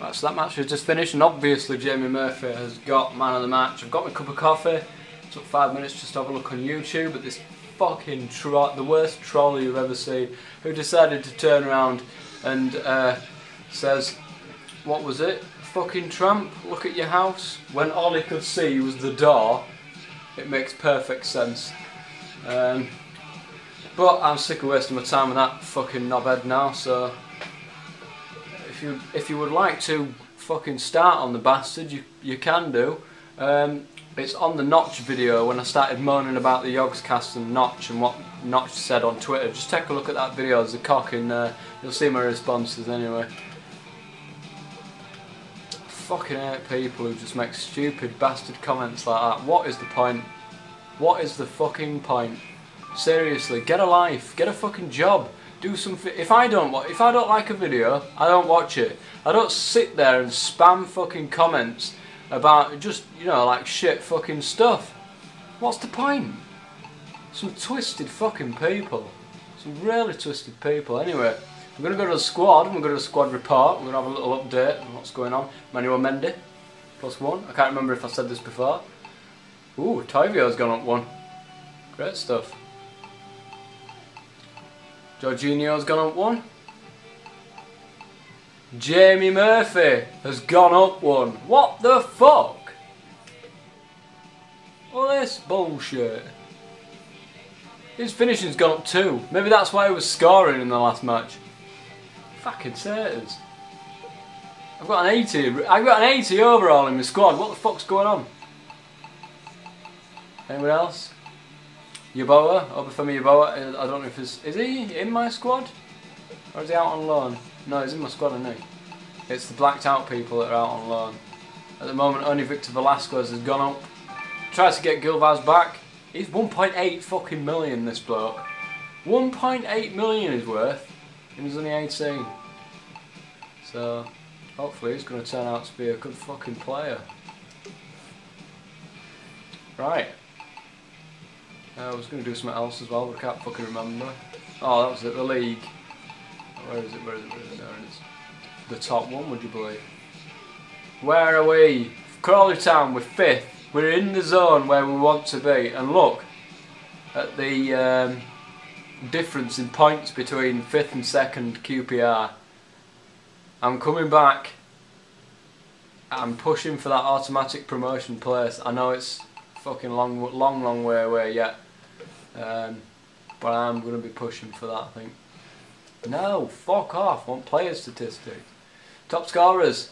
Right, so that match has just finished, and obviously Jamie Murphy has got man of the match. I've got my cup of coffee. Took five minutes just to have a look on YouTube at this fucking tro- the worst troll you've ever seen, who decided to turn around and uh, says, "What was it? Fucking tramp! Look at your house." When all he could see was the door. It makes perfect sense. Um, but I'm sick of wasting my time with that fucking knobhead now, so if you if you would like to fucking start on the bastard, you you can do. Um, it's on the Notch video when I started moaning about the Yogscast and Notch and what Notch said on Twitter. Just take a look at that video as a cock and uh, you'll see my responses anyway. Fucking hate people who just make stupid bastard comments like that. What is the point? What is the fucking point? Seriously, get a life, get a fucking job, do something. If I don't wa- if I don't like a video, I don't watch it. I don't sit there and spam fucking comments about just you know like shit fucking stuff. What's the point? Some twisted fucking people. Some really twisted people. Anyway, we're gonna go to the squad. We're gonna do a squad report. We're gonna have a little update on what's going on. Manuel Mendy, plus one. I can't remember if I said this before. Ooh, Toivio's gone up one. Great stuff. Jorginho's gone up one. Jamie Murphy has gone up one. What the fuck? All this bullshit. His finishing's gone up two. Maybe that's why he was scoring in the last match. Fucking satyrs. I've got an 80. I've got an 80 overall in my squad. What the fuck's going on? Anyone else? Yaboa, Obafemi Yaboa. I don't know if he's is he in my squad or is he out on loan? No, he's in my squad, isn't he? It's the blacked out people that are out on loan. At the moment, only Victor Velasquez has gone up. Tries to get Gilvaz back. He's 1.8 fucking million. This bloke. 1.8 million is worth, and he's only 18. So, hopefully, he's going to turn out to be a good fucking player. Right. Uh, I was going to do something else as well, but I can't fucking remember. Oh, that was it, the league. Where is it, where is it, where is it? There it is. The top one, would you believe? Where are we? Crawley Town, we're fifth. We're in the zone where we want to be. And look at the um, difference in points between fifth and second QPR. I'm coming back. I'm pushing for that automatic promotion place. I know it's fucking long, long, long way away yet. Um, but I'm going to be pushing for that, I think. No, fuck off. Want player statistics. Top scorers.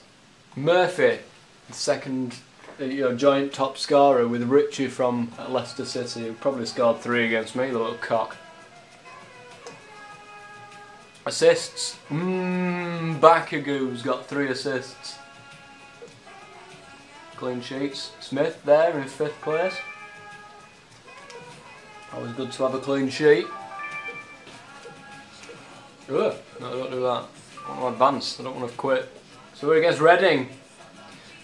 Murphy, second uh, you know, joint top scorer with Richie from Leicester City, who probably scored three against me, the little cock. Assists. Mmm, Bakagoo's got three assists. Clean sheets. Smith there in fifth place. Always good to have a clean sheet. Ugh, no, don't do that. I want to advance, I don't want to quit. So we're against Reading.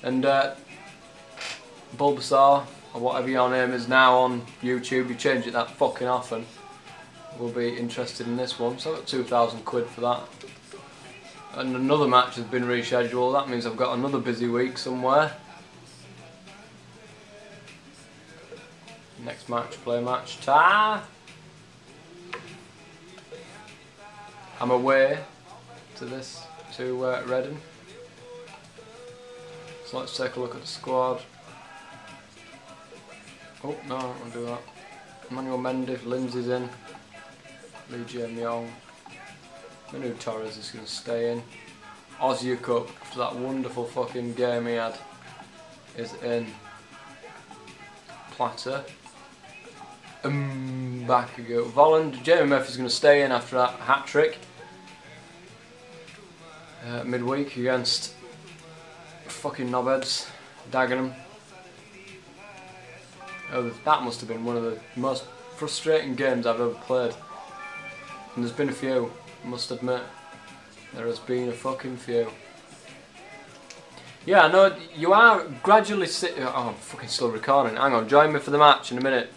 And uh, Bulbasaur, or whatever your name is now on YouTube, you change it that fucking often. We'll be interested in this one. So I've got 2,000 quid for that. And another match has been rescheduled. That means I've got another busy week somewhere. Next match, play match. Ta! I'm away to this, to uh, Reading. So let's take a look at the squad. Oh, no, I don't want to do that. Emmanuel Mendes, Lindsay's in. Lee Jae Myung. Manu Torres is going to stay in. Ossia Cup, after that wonderful fucking game he had, is in. Platter. Um, back we go. Volland, Jamie Murphy's going to stay in after that hat trick. Uh, midweek against fucking knobheads, Dagenham. Oh, that must have been one of the most frustrating games I've ever played. And there's been a few, I must admit. There has been a fucking few. Yeah, I know you are gradually si- Oh, I'm fucking still recording. Hang on, join me for the match in a minute.